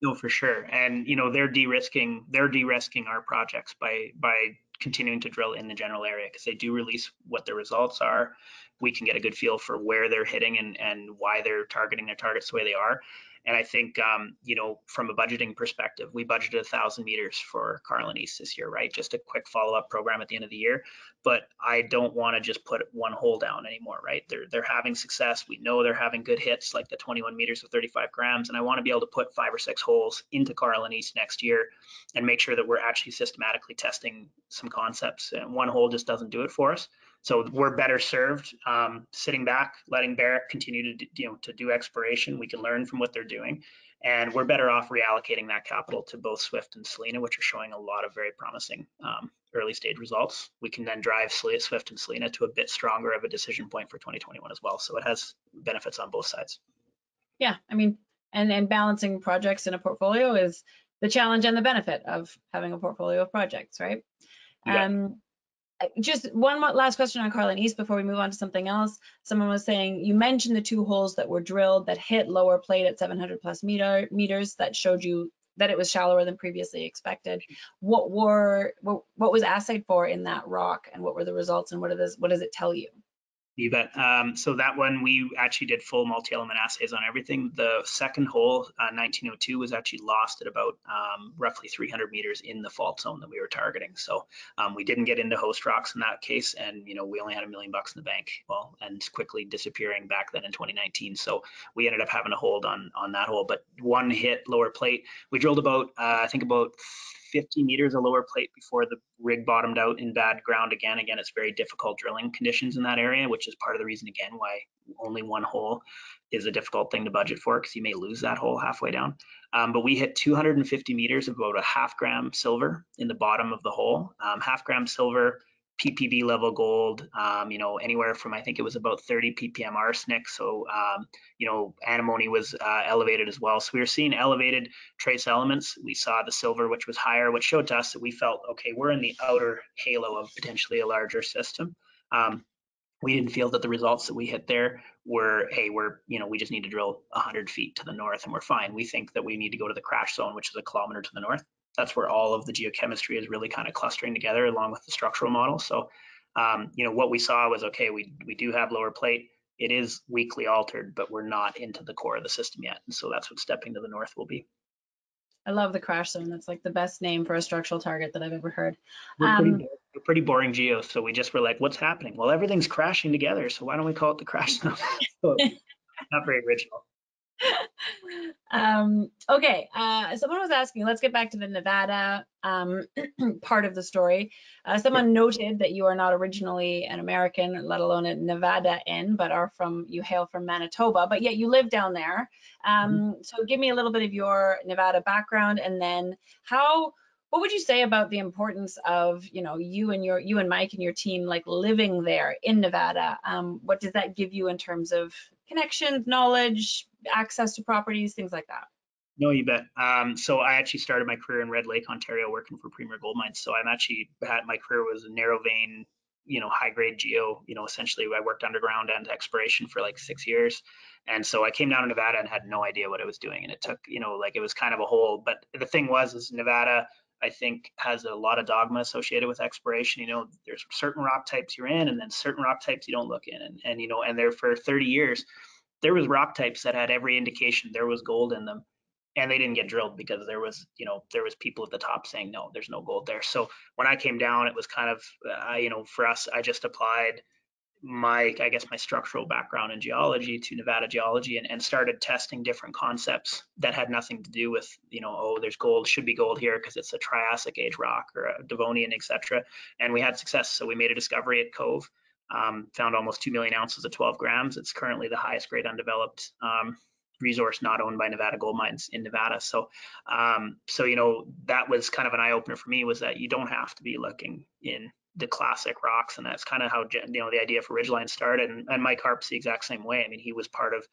No, for sure. And you know, they're de-risking they're de-risking our projects by by continuing to drill in the general area because they do release what the results are. We can get a good feel for where they're hitting and and why they're targeting their targets the way they are. And I think, um, you know, from a budgeting perspective, we budgeted a thousand meters for Carlin East this year, right? Just a quick follow-up program at the end of the year. But I don't want to just put one hole down anymore, right? They're they're having success. We know they're having good hits, like the 21 meters of 35 grams, and I want to be able to put five or six holes into Carlin East next year and make sure that we're actually systematically testing some concepts. And one hole just doesn't do it for us. So we're better served um, sitting back, letting Barrick continue to you know to do exploration. We can learn from what they're doing, and we're better off reallocating that capital to both Swift and Selena, which are showing a lot of very promising um, early stage results. We can then drive Swift and Selena to a bit stronger of a decision point for 2021 as well. So it has benefits on both sides. Yeah, I mean, and and balancing projects in a portfolio is the challenge and the benefit of having a portfolio of projects, right? Yeah. Um, just one last question on Carlin East before we move on to something else. Someone was saying you mentioned the two holes that were drilled that hit lower plate at 700 plus meter meters that showed you that it was shallower than previously expected. What were what, what was assayed for in that rock, and what were the results, and what, this, what does it tell you? You bet. Um, so that one, we actually did full multi-element assays on everything. The second hole, uh, 1902, was actually lost at about um, roughly 300 meters in the fault zone that we were targeting. So um, we didn't get into host rocks in that case, and you know we only had a million bucks in the bank. Well, and quickly disappearing back then in 2019. So we ended up having a hold on on that hole. But one hit lower plate. We drilled about, uh, I think about 50 meters of lower plate before the rig bottomed out in bad ground again. Again, it's very difficult drilling conditions in that area, which is part of the reason again why only one hole is a difficult thing to budget for because you may lose that hole halfway down. Um, but we hit 250 meters of about a half gram silver in the bottom of the hole. Um, half gram silver PPB level gold, um, you know, anywhere from I think it was about 30 ppm arsenic. So, um, you know, antimony was uh, elevated as well. So we were seeing elevated trace elements. We saw the silver, which was higher, which showed to us that we felt okay, we're in the outer halo of potentially a larger system. Um, we didn't feel that the results that we hit there were, hey, we're, you know, we just need to drill 100 feet to the north and we're fine. We think that we need to go to the crash zone, which is a kilometer to the north that's where all of the geochemistry is really kind of clustering together along with the structural model. So, um, you know, what we saw was, okay, we, we do have lower plate. It is weakly altered, but we're not into the core of the system yet. And so that's what stepping to the north will be. I love the crash zone. That's like the best name for a structural target that I've ever heard. We're pretty, um, we're pretty boring geo. So we just were like, what's happening? Well, everything's crashing together. So why don't we call it the crash zone? so, not very original. um, okay, uh, someone was asking, let's get back to the Nevada um, part of the story. Uh, someone noted that you are not originally an American, let alone a Nevada-in, but are from, you hail from Manitoba, but yet you live down there. Um, mm -hmm. So give me a little bit of your Nevada background and then how, what would you say about the importance of, you know, you and your, you and Mike and your team like living there in Nevada? Um, what does that give you in terms of connections, knowledge, access to properties, things like that? No, you bet. Um, so I actually started my career in Red Lake, Ontario, working for Premier Gold Mines. So I'm actually had my career was a narrow vein, you know, high grade geo. You know, essentially I worked underground and exploration for like six years, and so I came down to Nevada and had no idea what I was doing. And it took, you know, like it was kind of a hole. But the thing was, is Nevada, I think, has a lot of dogma associated with exploration. You know, there's certain rock types you're in, and then certain rock types you don't look in. And and you know, and there for 30 years there was rock types that had every indication there was gold in them and they didn't get drilled because there was you know there was people at the top saying no there's no gold there so when i came down it was kind of uh, you know for us i just applied my i guess my structural background in geology to nevada geology and, and started testing different concepts that had nothing to do with you know oh there's gold should be gold here because it's a triassic age rock or a devonian etc and we had success so we made a discovery at cove um, found almost 2 million ounces of 12 grams. It's currently the highest grade undeveloped um, resource not owned by Nevada Gold Mines in Nevada. So, um, so you know that was kind of an eye opener for me was that you don't have to be looking in the classic rocks, and that's kind of how you know the idea for Ridgeline started. And, and Mike Harp's the exact same way. I mean, he was part of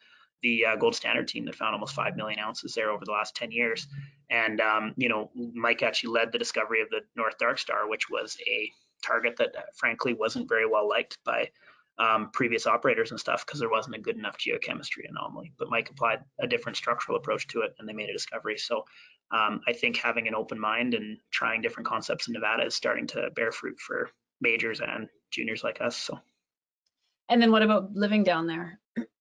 the uh, gold standard team that found almost 5 million ounces there over the last 10 years. And, um, you know, Mike actually led the discovery of the North Dark Star, which was a target that uh, frankly wasn't very well liked by um, previous operators and stuff because there wasn't a good enough geochemistry anomaly. But Mike applied a different structural approach to it and they made a discovery. So um, I think having an open mind and trying different concepts in Nevada is starting to bear fruit for majors and juniors like us. So. And then what about living down there?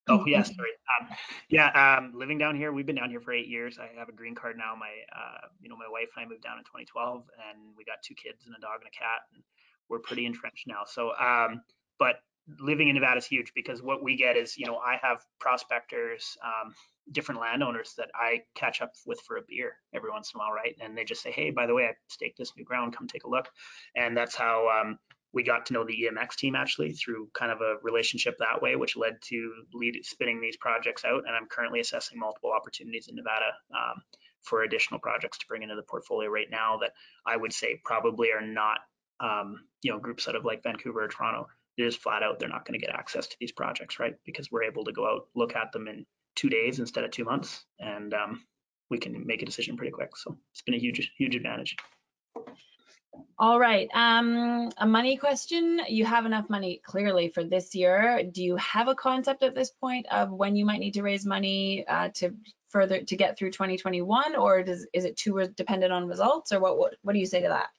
Oh yeah, sorry. Um, yeah, um, living down here, we've been down here for eight years. I have a green card now. My, uh, you know, my wife and I moved down in 2012, and we got two kids and a dog and a cat. And we're pretty entrenched now. So, um, but living in Nevada is huge because what we get is, you know, I have prospectors, um, different landowners that I catch up with for a beer every once in a while, right? And they just say, hey, by the way, I staked this new ground, come take a look. And that's how um, we got to know the EMX team actually through kind of a relationship that way, which led to lead spinning these projects out. And I'm currently assessing multiple opportunities in Nevada um, for additional projects to bring into the portfolio right now that I would say probably are not um, you know, groups out of like Vancouver or Toronto, just flat out, they're not going to get access to these projects, right? Because we're able to go out, look at them in two days instead of two months, and um, we can make a decision pretty quick. So it's been a huge, huge advantage. All right. Um, a money question. You have enough money clearly for this year. Do you have a concept at this point of when you might need to raise money uh, to further to get through 2021, or does is it too dependent on results, or what? What, what do you say to that?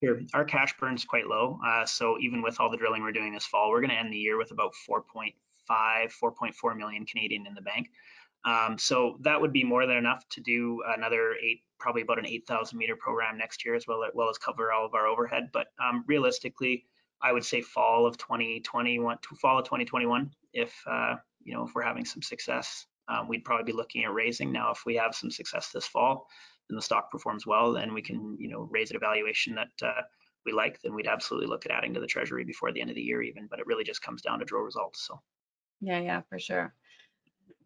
Here, our cash burn is quite low. Uh, so even with all the drilling we're doing this fall, we're going to end the year with about 4.5, 4.4 million Canadian in the bank. Um, so that would be more than enough to do another eight, probably about an 8,000 meter program next year, as well, as well as cover all of our overhead. But um, realistically, I would say fall of 2021, fall of 2021, if uh, you know if we're having some success, um, we'd probably be looking at raising. Now, if we have some success this fall, and the stock performs well, and we can, you know, raise an evaluation that uh, we like, then we'd absolutely look at adding to the treasury before the end of the year even, but it really just comes down to drill results, so. Yeah, yeah, for sure.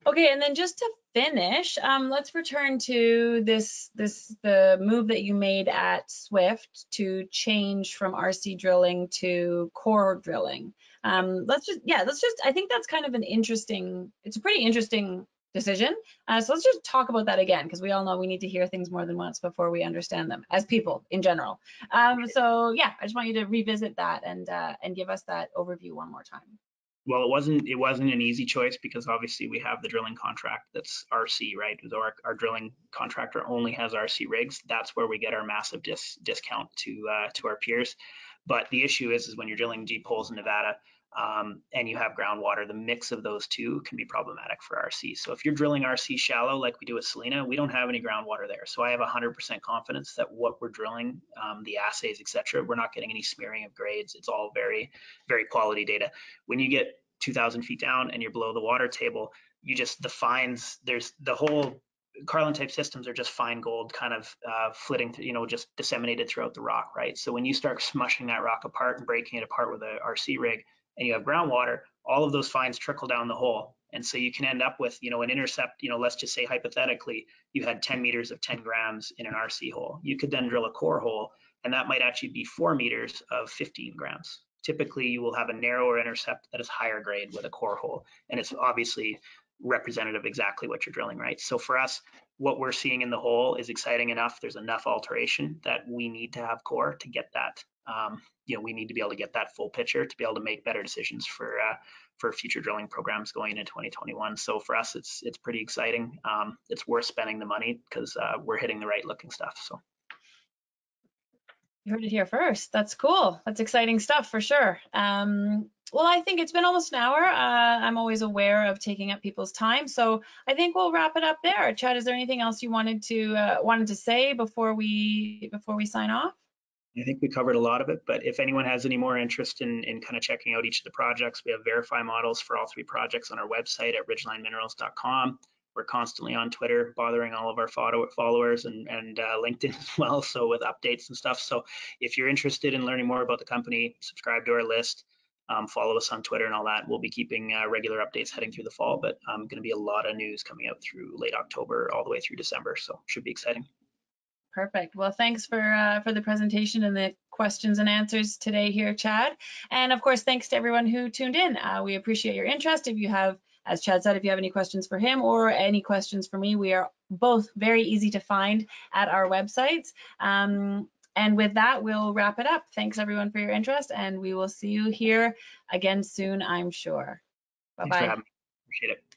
Okay, and then just to finish, um, let's return to this this the move that you made at Swift to change from RC drilling to core drilling. Um, let's just yeah, let's just I think that's kind of an interesting. It's a pretty interesting decision. Uh, so let's just talk about that again because we all know we need to hear things more than once before we understand them as people in general. Um, so yeah, I just want you to revisit that and uh, and give us that overview one more time well, it wasn't it wasn't an easy choice because obviously we have the drilling contract that's RC, right? So our, our drilling contractor only has RC rigs. That's where we get our massive dis, discount to uh, to our peers. But the issue is, is when you're drilling deep holes in Nevada, um, and you have groundwater, the mix of those two can be problematic for RC. So if you're drilling RC shallow like we do with Selena, we don't have any groundwater there. So I have 100% confidence that what we're drilling, um, the assays, etc., we're not getting any smearing of grades. It's all very, very quality data. When you get 2,000 feet down and you're below the water table, you just the fines. There's the whole Carlin type systems are just fine gold kind of uh, flitting, through, you know, just disseminated throughout the rock, right? So when you start smushing that rock apart and breaking it apart with a RC rig, and you have groundwater, all of those fines trickle down the hole. And so you can end up with, you know, an intercept, you know, let's just say hypothetically, you had 10 meters of 10 grams in an RC hole. You could then drill a core hole, and that might actually be four meters of 15 grams. Typically, you will have a narrower intercept that is higher grade with a core hole. And it's obviously representative exactly what you're drilling, right? So for us, what we're seeing in the hole is exciting enough. There's enough alteration that we need to have core to get that um, you know, we need to be able to get that full picture to be able to make better decisions for uh, for future drilling programs going into 2021. So for us, it's it's pretty exciting. Um, it's worth spending the money because uh, we're hitting the right looking stuff. So. You heard it here first. That's cool. That's exciting stuff for sure. Um, well, I think it's been almost an hour. Uh, I'm always aware of taking up people's time, so I think we'll wrap it up there. Chad, is there anything else you wanted to uh, wanted to say before we before we sign off? I think we covered a lot of it, but if anyone has any more interest in, in kind of checking out each of the projects, we have VRify models for all three projects on our website at ridgelineminerals.com. We're constantly on Twitter, bothering all of our followers and, and uh, LinkedIn as well, so with updates and stuff. So if you're interested in learning more about the company, subscribe to our list, um, follow us on Twitter and all that. We'll be keeping uh, regular updates heading through the fall, but um, going to be a lot of news coming out through late October all the way through December, so should be exciting. Perfect. Well, thanks for uh, for the presentation and the questions and answers today here, Chad. And of course, thanks to everyone who tuned in. Uh, we appreciate your interest. If you have, as Chad said, if you have any questions for him or any questions for me, we are both very easy to find at our websites. Um, and with that, we'll wrap it up. Thanks everyone for your interest, and we will see you here again soon, I'm sure. Bye-bye. Appreciate it.